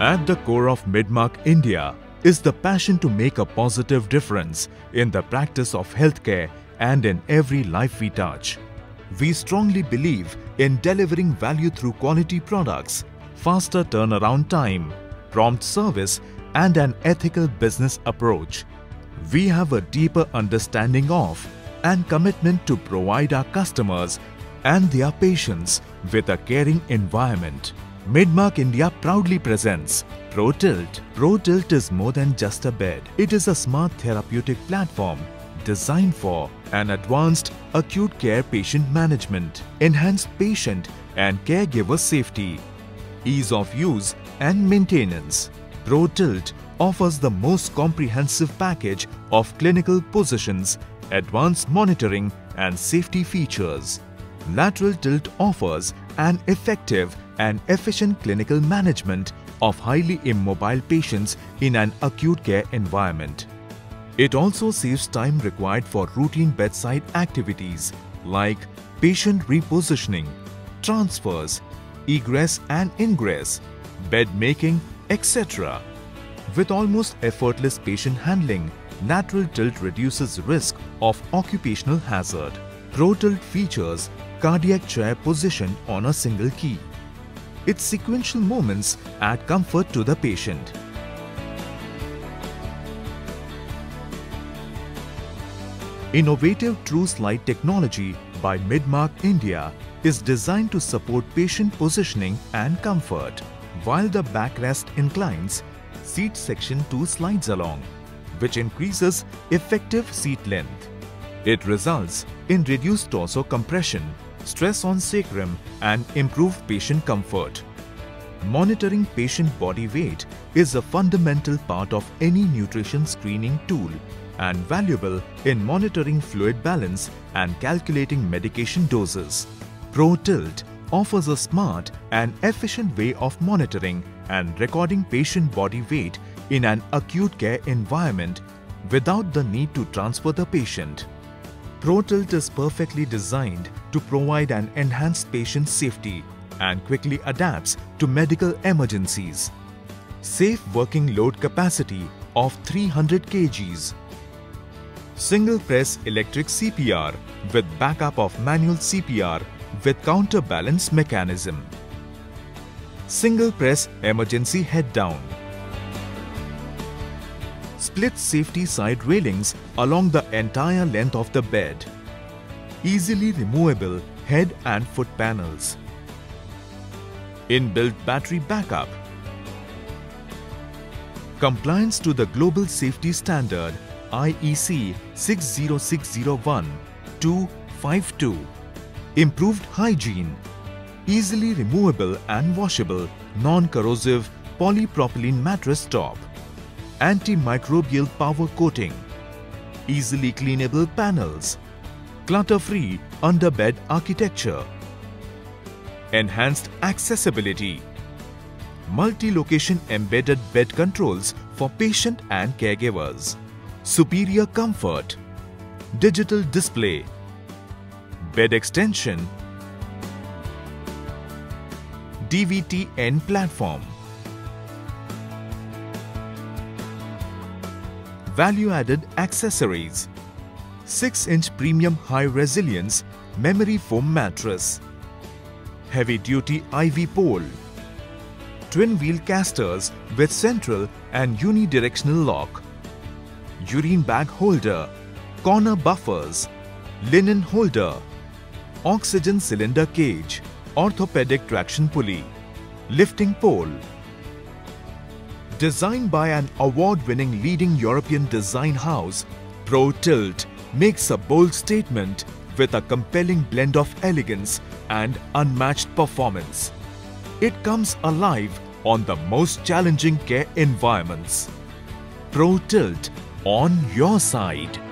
At the core of Midmark India is the passion to make a positive difference in the practice of healthcare and in every life we touch. We strongly believe in delivering value through quality products, faster turnaround time, prompt service and an ethical business approach. We have a deeper understanding of and commitment to provide our customers and their patients with a caring environment. Midmark India proudly presents ProTilt. ProTilt is more than just a bed. It is a smart therapeutic platform designed for an advanced acute care patient management, enhanced patient and caregiver safety, ease of use and maintenance. ProTilt offers the most comprehensive package of clinical positions, advanced monitoring and safety features. Lateral tilt offers an effective and efficient clinical management of highly immobile patients in an acute care environment. It also saves time required for routine bedside activities like patient repositioning, transfers, egress and ingress, bed making, etc. With almost effortless patient handling, lateral tilt reduces risk of occupational hazard. ProTilt features cardiac chair position on a single key. Its sequential movements add comfort to the patient. Innovative True Slide technology by Midmark India is designed to support patient positioning and comfort. While the backrest inclines, seat section 2 slides along, which increases effective seat length. It results in reduced torso compression, stress on sacrum and improve patient comfort. Monitoring patient body weight is a fundamental part of any nutrition screening tool and valuable in monitoring fluid balance and calculating medication doses. ProTilt offers a smart and efficient way of monitoring and recording patient body weight in an acute care environment without the need to transfer the patient. ProTilt is perfectly designed to provide an enhanced patient safety and quickly adapts to medical emergencies. Safe working load capacity of 300 kgs. Single press electric CPR with backup of manual CPR with counterbalance mechanism. Single press emergency head down. Split safety side railings along the entire length of the bed. Easily removable head and foot panels. Inbuilt battery backup. Compliance to the Global Safety Standard IEC 60601-252. Improved hygiene. Easily removable and washable non-corrosive polypropylene mattress top. Antimicrobial powder coating. Easily cleanable panels. Clutter-free underbed architecture. Enhanced accessibility. Multi-location embedded bed controls for patient and caregivers. Superior comfort. Digital display. Bed extension. DVT-N platform. Value-added accessories. 6-inch premium high resilience memory foam mattress. Heavy-duty IV pole. Twin wheel casters with central and unidirectional lock. Urine bag holder. Corner buffers. Linen holder. Oxygen cylinder cage. Orthopedic traction pulley. Lifting pole. Designed by an award-winning leading European design house, ProTilt makes a bold statement with a compelling blend of elegance and unmatched performance. It comes alive on the most challenging care environments. ProTilt on your side.